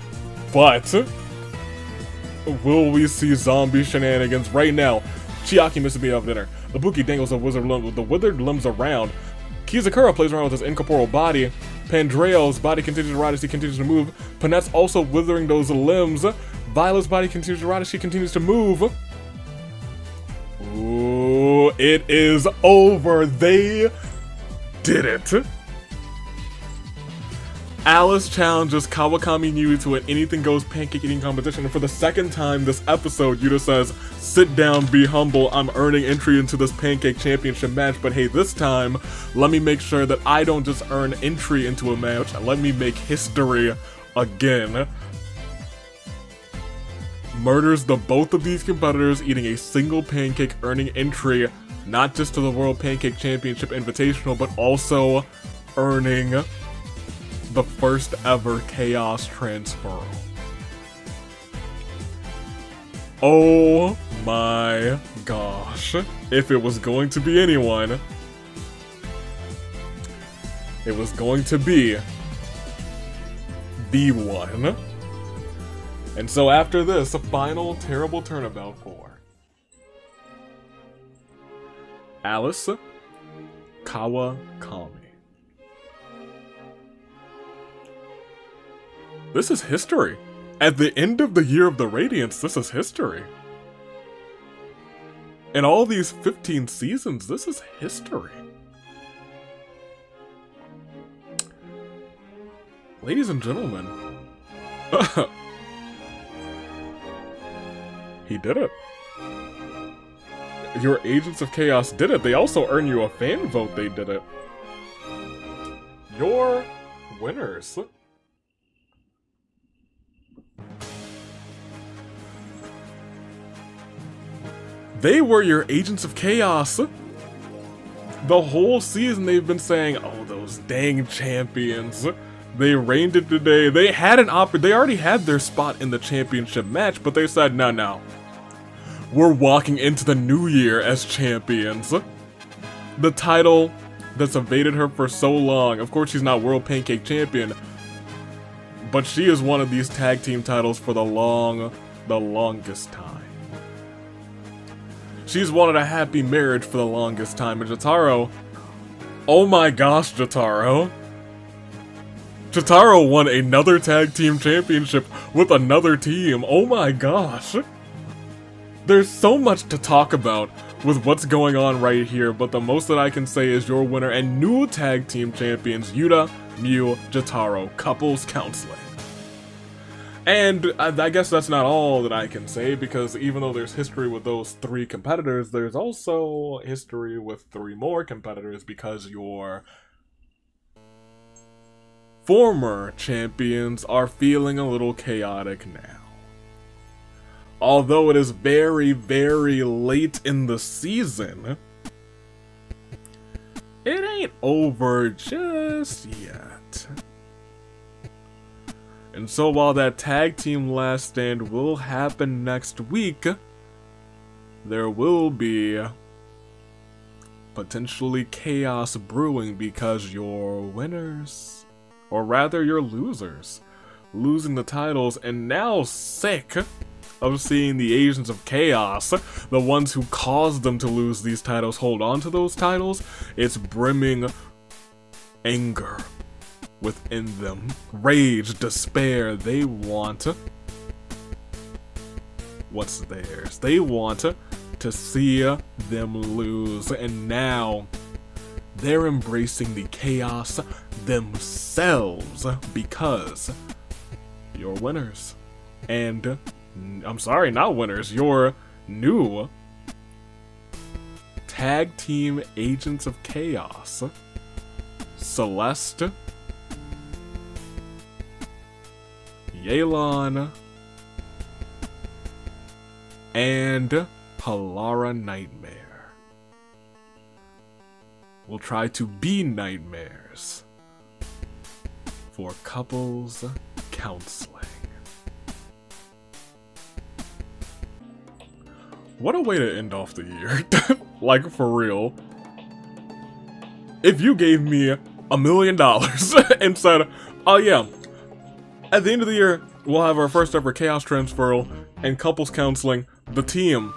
But, will we see zombie shenanigans right now? Chiaki misses me off dinner. Ibuki dangles the wizard limb, the withered limbs around. Kizakura plays around with his incorporeal body. Pandreo's body continues to rot as he continues to move. Panette's also withering those limbs. Violet's body continues to rot as she continues to move. Ooh, it is over. They did it. Alice challenges Kawakami Niu to an anything goes pancake eating competition, and for the second time this episode, Yuta says, Sit down, be humble, I'm earning entry into this pancake championship match, but hey, this time, let me make sure that I don't just earn entry into a match, let me make history again. Murders the both of these competitors eating a single pancake earning entry, not just to the World Pancake Championship Invitational, but also earning the first ever Chaos Transfer. Oh my gosh. If it was going to be anyone, it was going to be the one. And so after this, a final terrible turnabout for Alice Kawakami. This is history. At the end of the year of the Radiance, this is history. In all these 15 seasons, this is history. Ladies and gentlemen, he did it. Your Agents of Chaos did it. They also earn you a fan vote they did it. Your winners. They were your agents of chaos. The whole season they've been saying, oh, those dang champions. They reigned it today. They had an op- they already had their spot in the championship match, but they said, no, no. We're walking into the new year as champions. The title that's evaded her for so long. Of course, she's not World Pancake Champion, but she is one of these tag team titles for the long, the longest time. She's wanted a happy marriage for the longest time, and Jotaro, oh my gosh, Jotaro. Jotaro won another tag team championship with another team. Oh my gosh. There's so much to talk about with what's going on right here, but the most that I can say is your winner and new tag team champions, Yuta, Miu, Jotaro, couples counseling. And I guess that's not all that I can say, because even though there's history with those three competitors, there's also history with three more competitors, because your former champions are feeling a little chaotic now. Although it is very, very late in the season, it ain't over just yet. And so while that tag team last stand will happen next week, there will be potentially chaos brewing because your winners, or rather your losers, losing the titles and now sick of seeing the Agents of Chaos, the ones who caused them to lose these titles, hold on to those titles. It's brimming anger within them. Rage, despair, they want what's theirs. They want to see them lose, and now they're embracing the chaos themselves because you're winners. And I'm sorry, not winners, you're new tag team agents of chaos. Celeste Yelan, and Halara Nightmare will try to be nightmares for couples counseling. What a way to end off the year. like, for real. If you gave me a million dollars and said, oh yeah, at the end of the year, we'll have our first ever Chaos Transferal and Couples Counseling, the team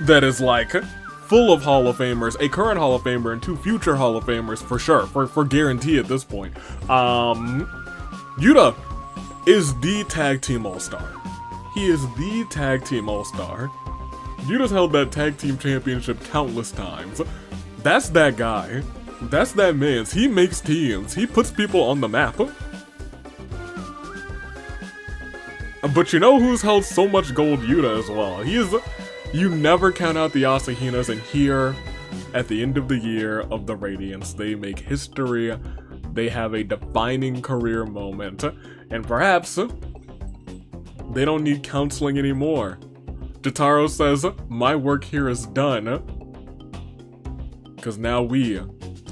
that is like full of Hall of Famers, a current Hall of Famer and two future Hall of Famers for sure, for, for guarantee at this point. Um, Yuta is the tag team all-star. He is the tag team all-star. Yuta's held that tag team championship countless times. That's that guy. That's that man's. He makes teams. He puts people on the map. But you know who's held so much gold Yuta as well? He is... You never count out the Asahinas, and here, at the end of the year of the Radiance, they make history. They have a defining career moment. And perhaps, they don't need counseling anymore. Jotaro says, my work here is done. Because now we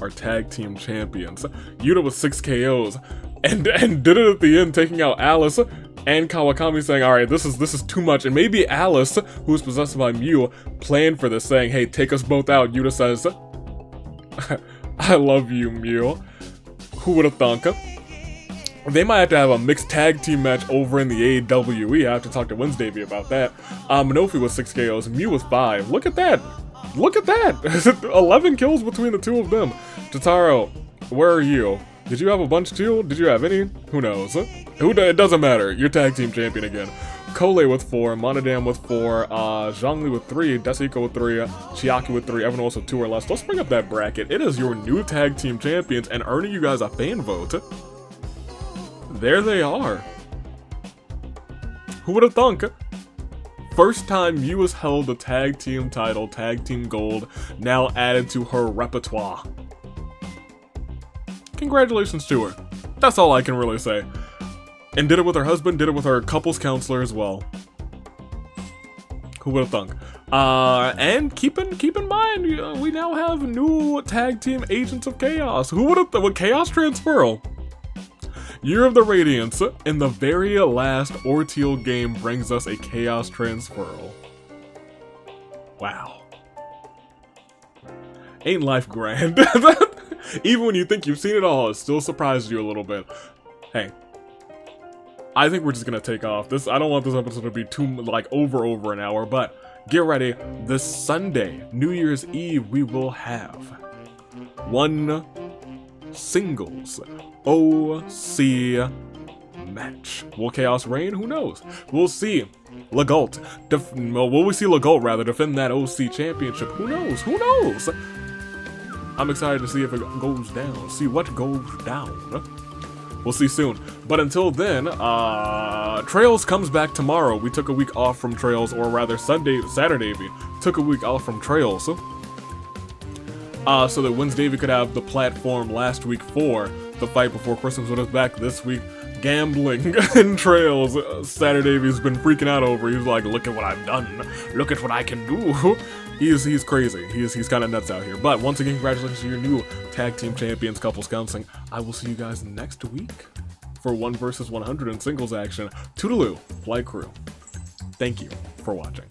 are tag team champions. Yuta with 6 KOs. And, and did it at the end, taking out Alice and Kawakami saying, alright, this is this is too much. And maybe Alice, who's possessed by Miu, planned for this, saying, hey, take us both out. Yuta says, I love you, Miu. Who would have thunk? They might have to have a mixed tag team match over in the AWE. I have to talk to Wednesday about that. Um, Minofi was 6 KOs, Miu was 5. Look at that! Look at that! 11 kills between the two of them. Jotaro, where are you? Did you have a bunch too? Did you have any? Who knows? Who it doesn't matter. You're tag team champion again. Collei with 4, Monodam with 4, uh, Zhongli with 3, Desiko with 3, Chiaki with 3, everyone else with 2 or less. Let's bring up that bracket. It is your new tag team champions and earning you guys a fan vote. There they are. Who would have thunk? First time Miu has held the tag team title, tag team gold, now added to her repertoire. Congratulations to her. That's all I can really say. And did it with her husband, did it with her couples counselor as well. Who would have thunk? Uh, and keep in keep in mind, know, we now have new tag team Agents of Chaos. Who would have with Chaos Transferal? Year of the Radiance in the very last Orteil game brings us a Chaos Transferal. Wow. Ain't life grand? Even when you think you've seen it all, it still surprises you a little bit. Hey, I think we're just gonna take off. This I don't want this episode to be too like over over an hour, but get ready. This Sunday, New Year's Eve, we will have one singles OC match. Will Chaos reign? Who knows? We'll see. Legault, def- well, will we see Legault rather defend that OC championship? Who knows? Who knows? I'm excited to see if it goes down. See what goes down. We'll see soon. But until then, uh, Trails comes back tomorrow. We took a week off from Trails, or rather Sunday, Saturday, we took a week off from Trails. Uh, so that Wednesday we could have the platform last week for the fight before Christmas when it's back this week. Gambling and Trails. Saturday he's been freaking out over. He's like, look at what I've done. Look at what I can do. he's he's crazy. He's he's kind of nuts out here. But once again, congratulations to your new tag team champions, couples counseling. I will see you guys next week for one versus 100 in singles action. Toodaloo, Flight Crew. Thank you for watching.